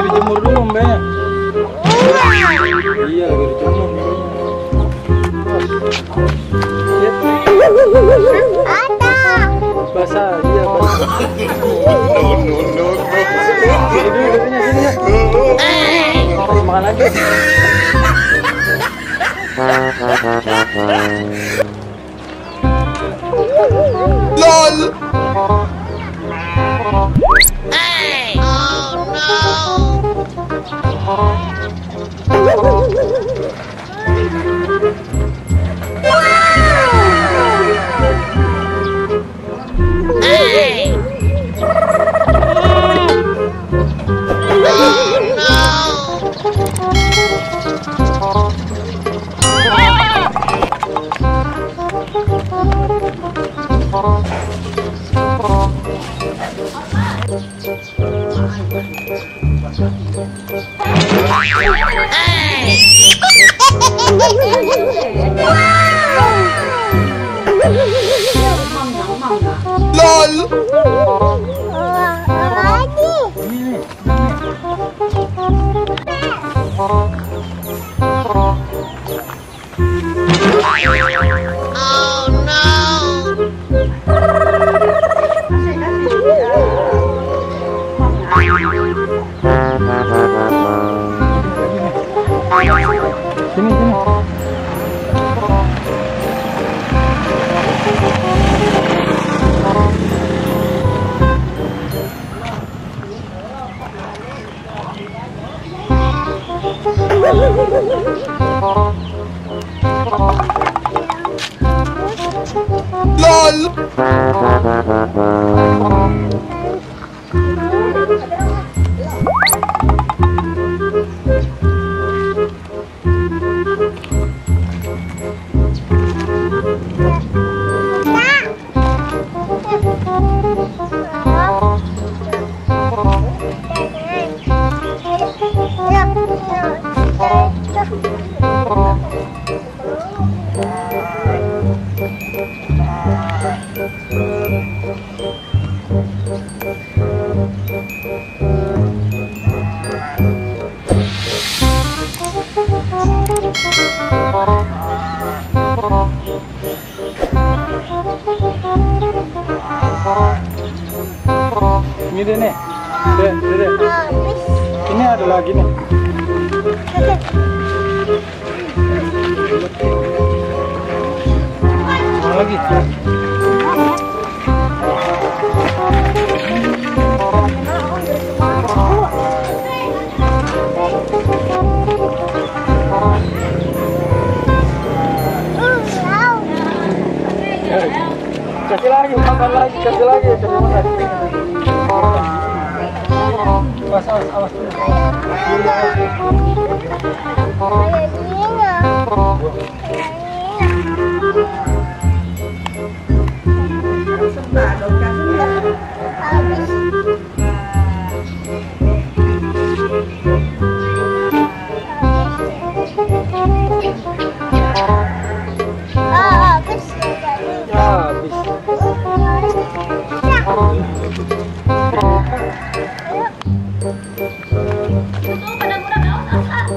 Lagi dijemur dulu mbaknya. Iya lagi dijemur. Basah iya basah. Ya. Lagi. LOL. Thank you. LOL. Sini sini. LOL. Ini deh nih. Deh, deh, deh. Ini ada lagi nih. Lagi. Kasih lagi, makan lagi, kasih lagi, kasih lagi. Awas, awas, awas. Ya,